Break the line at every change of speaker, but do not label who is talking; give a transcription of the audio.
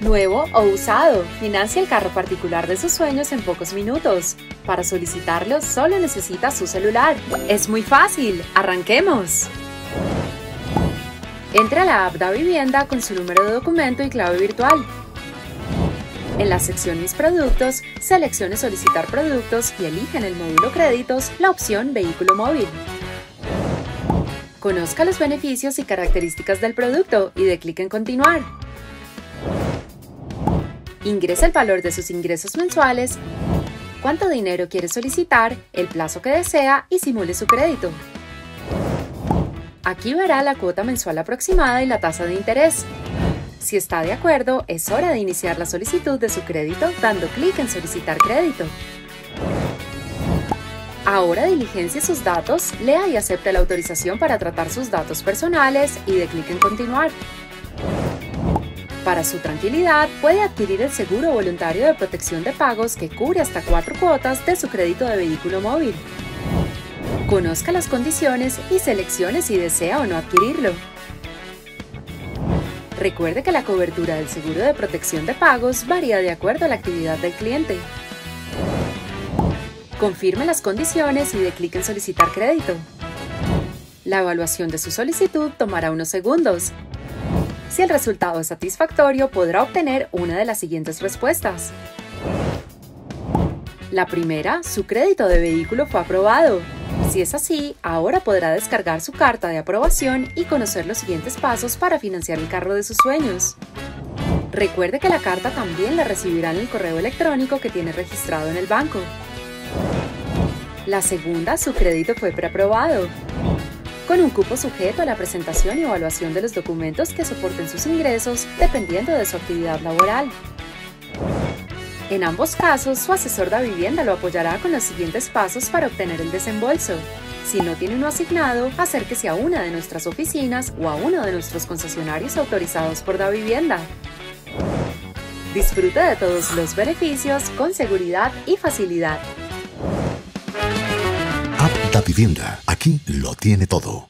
Nuevo o usado, financia el carro particular de sus sueños en pocos minutos. Para solicitarlo solo necesita su celular. Es muy fácil, arranquemos. Entre a la app Da Vivienda con su número de documento y clave virtual. En la sección Mis productos, seleccione Solicitar productos y elija en el módulo Créditos la opción Vehículo móvil. Conozca los beneficios y características del producto y de clic en Continuar. Ingrese el valor de sus ingresos mensuales, cuánto dinero quiere solicitar, el plazo que desea y simule su crédito. Aquí verá la cuota mensual aproximada y la tasa de interés. Si está de acuerdo, es hora de iniciar la solicitud de su crédito dando clic en Solicitar crédito. Ahora diligencia sus datos, lea y acepte la autorización para tratar sus datos personales y de clic en Continuar. Para su tranquilidad, puede adquirir el seguro voluntario de protección de pagos que cubre hasta cuatro cuotas de su crédito de vehículo móvil. Conozca las condiciones y seleccione si desea o no adquirirlo. Recuerde que la cobertura del seguro de protección de pagos varía de acuerdo a la actividad del cliente. Confirme las condiciones y de clic en solicitar crédito. La evaluación de su solicitud tomará unos segundos si el resultado es satisfactorio, podrá obtener una de las siguientes respuestas. La primera, su crédito de vehículo fue aprobado. Si es así, ahora podrá descargar su carta de aprobación y conocer los siguientes pasos para financiar el carro de sus sueños. Recuerde que la carta también la recibirá en el correo electrónico que tiene registrado en el banco. La segunda, su crédito fue preaprobado con un cupo sujeto a la presentación y evaluación de los documentos que soporten sus ingresos dependiendo de su actividad laboral. En ambos casos, su asesor de vivienda lo apoyará con los siguientes pasos para obtener el desembolso. Si no tiene uno asignado, acérquese a una de nuestras oficinas o a uno de nuestros concesionarios autorizados por Da Vivienda. Disfruta de todos los beneficios con seguridad y facilidad.
App. Aquí lo tiene todo.